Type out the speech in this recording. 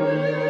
Música